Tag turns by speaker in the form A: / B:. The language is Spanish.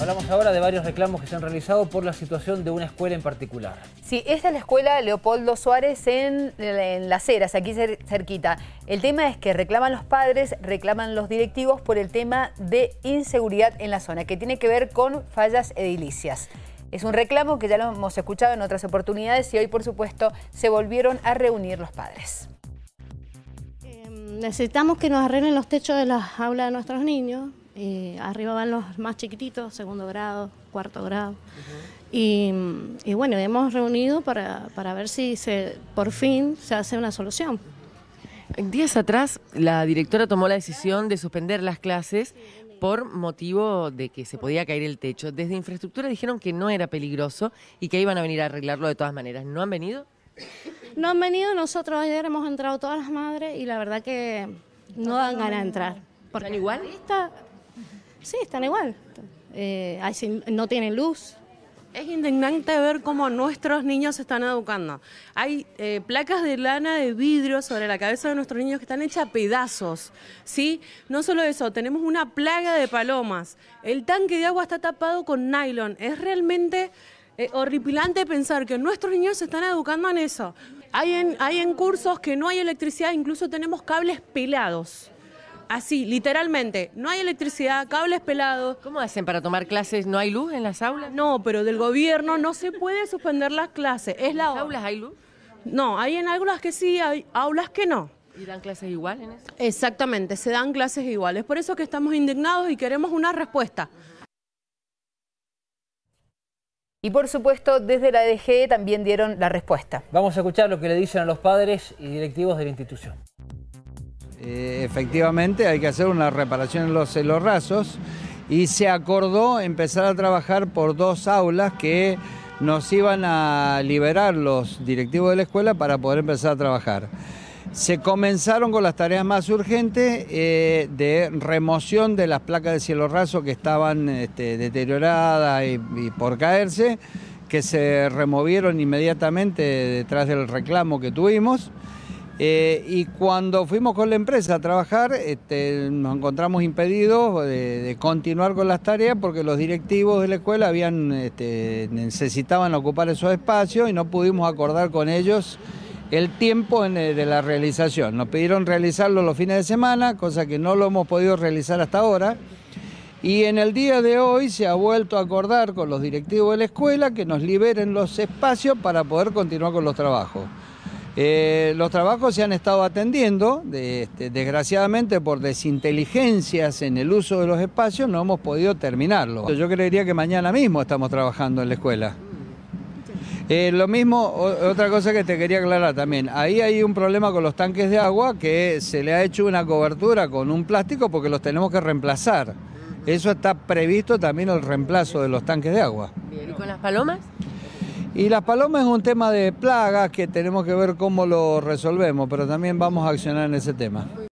A: Hablamos ahora de varios reclamos que se han realizado por la situación de una escuela en particular.
B: Sí, esta es la escuela Leopoldo Suárez en, Las Heras, aquí cerquita. El tema es que reclaman los padres, reclaman los directivos por el tema de inseguridad en la zona, que tiene que ver con fallas edilicias. Es un reclamo que ya lo hemos escuchado en otras oportunidades y hoy, por supuesto, se volvieron a reunir los padres.
C: Em, necesitamos que nos arreglen los techos de las aulas de nuestros niños, eh, arriba van los más chiquititos, segundo grado, cuarto grado. y, bueno, hemos reunido para, ver si se, por fin se hace una solución.
D: Días atrás, la directora tomó la decisión de suspender las clases por motivo de que se podía caer el techo. Desde infraestructura dijeron que no era peligroso y que iban a venir a arreglarlo de todas maneras. ¿No han venido?
C: No han venido, nosotros ayer hemos entrado todas las madres y la verdad que no dan ganas de entrar.
D: ¿Están igual?
C: Sí, están igual. Eh, no tienen luz.
E: Es indignante ver cómo nuestros niños se están educando. Hay eh, placas de lana de vidrio sobre la cabeza de nuestros niños que están hechas a pedazos. ¿sí? No solo eso, tenemos una plaga de palomas. El tanque de agua está tapado con nylon. Es realmente eh, horripilante pensar que nuestros niños se están educando en eso. Hay en, hay en cursos que no hay electricidad, incluso tenemos cables pelados. Así, literalmente. No hay electricidad, cables pelados.
D: ¿Cómo hacen para tomar clases? ¿No hay luz en las aulas?
E: No, pero del gobierno no se puede suspender las clases. Es
D: ¿En
E: las
D: aulas hay luz?
E: No, hay en aulas que sí, hay aulas que no.
D: ¿Y dan clases igual en eso?
E: Exactamente, se dan clases iguales. Por eso que estamos indignados y queremos una respuesta.
B: Y por supuesto, desde la DG también dieron la respuesta.
A: Vamos a escuchar lo que le dicen a los padres y directivos de la institución.
F: Eh, efectivamente hay que hacer una reparación en los celorrazos y se acordó empezar a trabajar por dos aulas que nos iban a liberar los directivos de la escuela para poder empezar a trabajar. Se comenzaron con las tareas más urgentes eh, de remoción de las placas de cielo raso que estaban este, deterioradas y por caerse, que se removieron inmediatamente detrás del reclamo que tuvimos. Eh, y cuando fuimos con la empresa a trabajar, este, nos encontramos impedidos de, continuar con las tareas porque los directivos de la escuela este, necesitaban ocupar esos espacios y no pudimos acordar con ellos el tiempo eh, de la realización. Nos pidieron realizarlo los fines de semana, cosa que no lo hemos podido realizar hasta ahora. Y en el día de hoy se ha vuelto a acordar con los directivos de la escuela que nos liberen los espacios para poder continuar con los trabajos. Eh, los trabajos se han estado atendiendo, este, desgraciadamente por desinteligencias en el uso de los espacios no hemos podido terminarlo. Yo creería que mañana mismo estamos trabajando en la escuela. Eh, lo mismo, otra cosa que te quería aclarar también, ahí hay un problema con los tanques de agua que se le ha hecho una cobertura con un plástico porque los tenemos que reemplazar. Eso está previsto también el reemplazo de los tanques de agua.
D: ¿Y con las palomas?
F: Y las palomas es un tema de plagas que tenemos que ver cómo lo resolvemos, pero también vamos a accionar en ese tema.